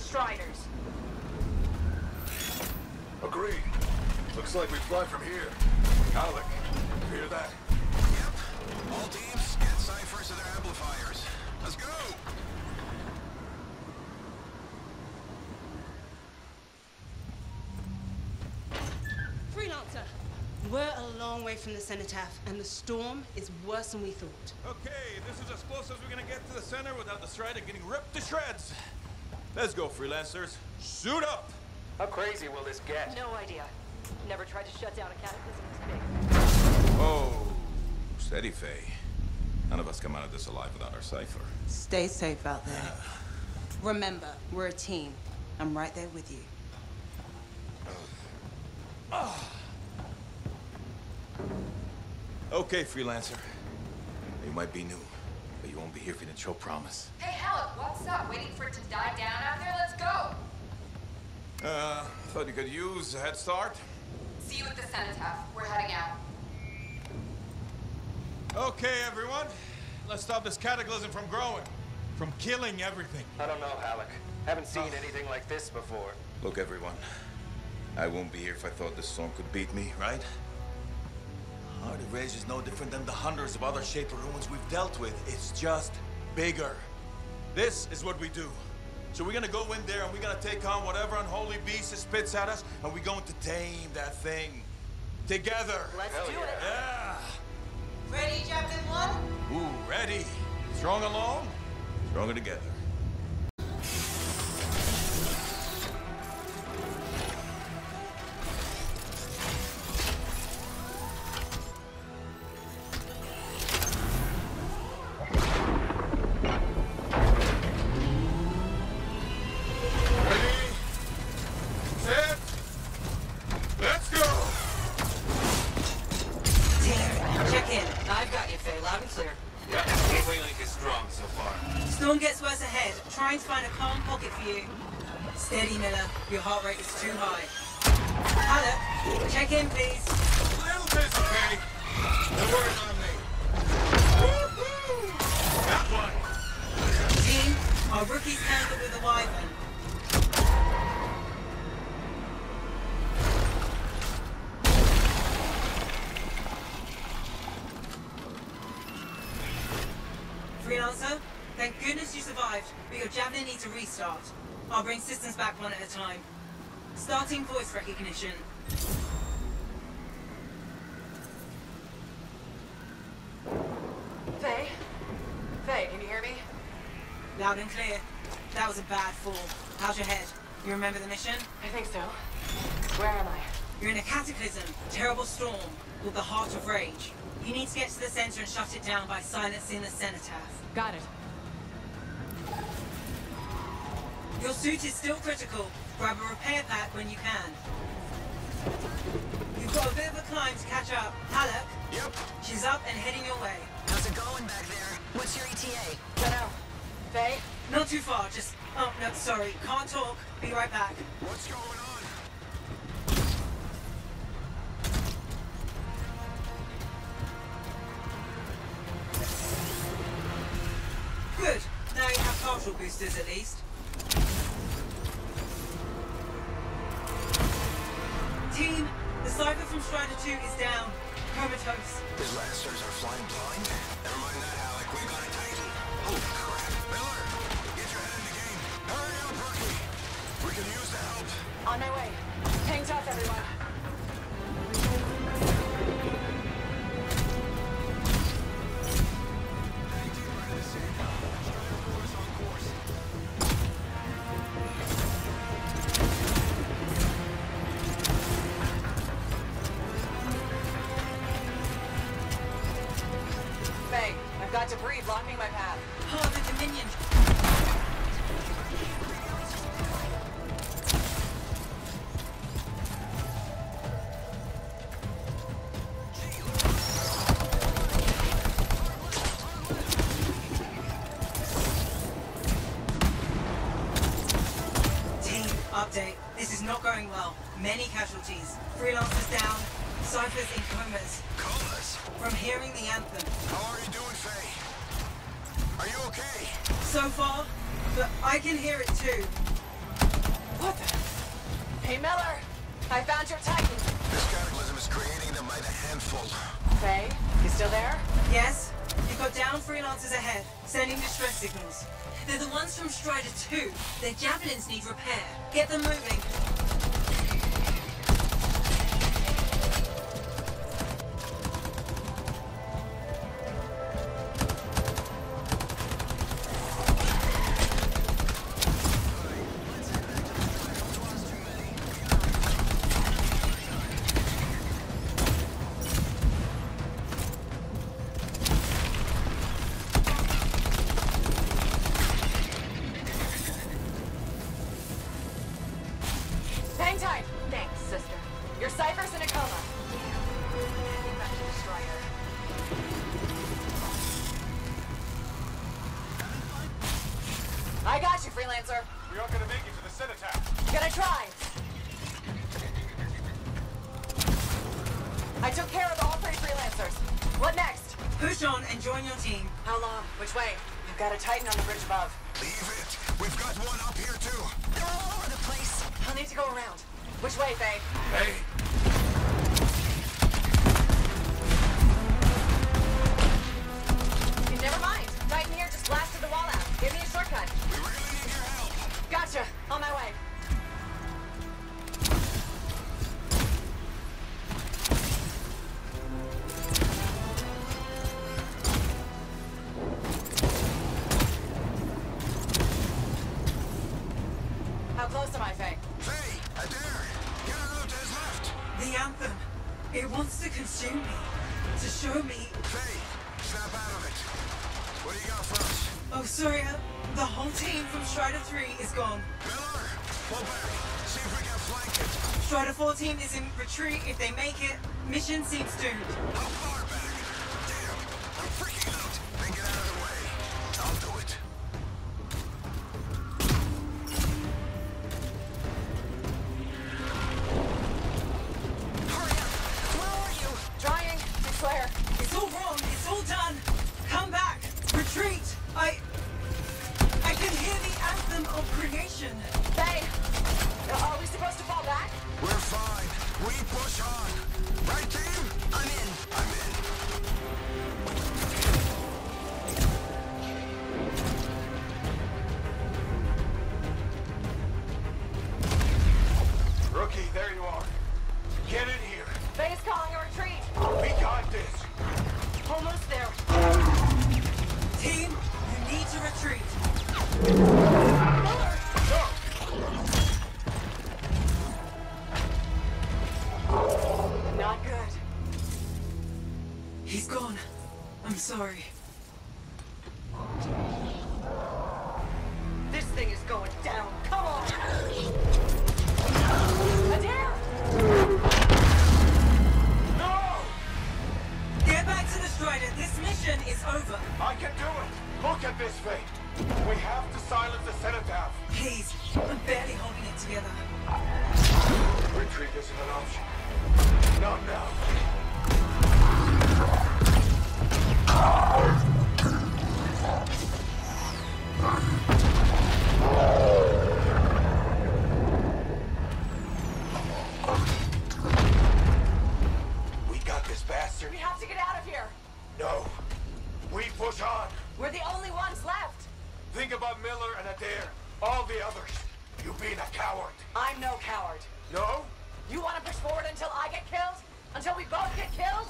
Striders. Agreed. Looks like we fly from here. Alec, you hear that? Yep. All teams, get cyphers to their amplifiers. Let's go! Freelancer! We're a long way from the Cenotaph, and the storm is worse than we thought. Okay, this is as close as we're gonna get to the center without the Strider getting ripped to shreds. Let's go, freelancers. Suit up! How crazy will this get? No idea. Never tried to shut down a cataclysm this big. Oh, steady, Faye. None of us come out of this alive without our cypher. Stay safe out there. Remember, we're a team. I'm right there with you. Okay, freelancer. You might be new, but you won't be here for the Cho promise. Hey, Helen, what's up? Waiting for it to die down out there? Let's go! Uh, thought you could use a head start. See you at the cenotaph. We're heading out. Okay, everyone. Let's stop this cataclysm from growing, from killing everything. I don't know, Haluk. Haven't seen anything like this before. Look, everyone. I won't be here if I thought this storm could beat me, right? Heart of Rage is no different than the hundreds of other Shaper ruins we've dealt with. It's just bigger. This is what we do. So we're gonna go in there and we're gonna take on whatever unholy beast it spits at us, and we're going to tame that thing. Together. Let's Hell do yeah. it. Yeah. Ready, Javelin 1? Ooh, ready. Strong alone, stronger together. Loud and clear. Yeah, Gateway Link is strong so far. Storm gets worse ahead. Trying to find a calm pocket for you. Steady, Miller. Your heart rate is too high. Alec, check in, please. Little busy, Kenny. The word's on me. That one. Team, our rookies handled with a wyvern. Survived, javelin needs a restart. I'll bring systems back one at a time. Starting voice recognition. Faye? Faye, can you hear me? Loud and clear. That was a bad fall. How's your head? You remember the mission? I think so. Where am I? You're in a cataclysm, terrible storm, called the Heart of Rage. You need to get to the center and shut it down by silencing the Cenotaph. Got it. Your suit is still critical. Grab a repair pack when you can. You've got a bit of a climb to catch up. Haluk, Yep. she's up and heading your way. How's it going back there? What's your ETA? Dunno. Faye? Not too far, just... Oh, no, sorry. Can't talk. Be right back. What's going on? Good. Now you have partial boosters at least. Team, the cypher from Strider 2 is down. Comatose. His lancers are flying blind? Never mind that, Alec. We got a titan. Holy crap. Miller, get your head in the game. Hurry up, rookie. We can use the help. On my way. Hang tough, everyone. Going well. Many casualties. Freelancers down. Cyphers in comas. Comas. From hearing the anthem. How are you doing, Faye? Are you okay? So far, but I can hear it too. What the? Hey, Miller! I found your Titan! This cataclysm is creating them by the handful. Faye, you still there? Yes? You've got down freelancers ahead, sending distress signals. They're the ones from Strider 2. Their javelins need repair. Get them moving. Got. We aren't gonna make it to the cenotaph. Gonna try. I took care of all three freelancers. What next? Push on and join your team. How long? Which way? I've got a Titan on the bridge above. Leave it. We've got one up here too. They're all over the place. I'll need to go around. Which way, Faye? Hey, How close am Faye? Faye, Adair, get on route to his left. The anthem. It wants to consume me. To show me. Faye, snap out of it. What do you got for us? Oh, sorry. Uh, the whole team from Strider 3 is gone. Miller, pull back. See if we can flank it. Strider 14 is in retreat. If they make it, mission seems doomed. How far back? Damn, I'm freaking out. Then get out of the way. I'll do it. The of creation. Faye! Are we supposed to fall back? We're fine. We push on. Sorry. Push on. We're the only ones left. Think about Miller and Adair. All the others. You being a coward. I'm no coward. No? You want to push forward until I get killed? Until we both get killed?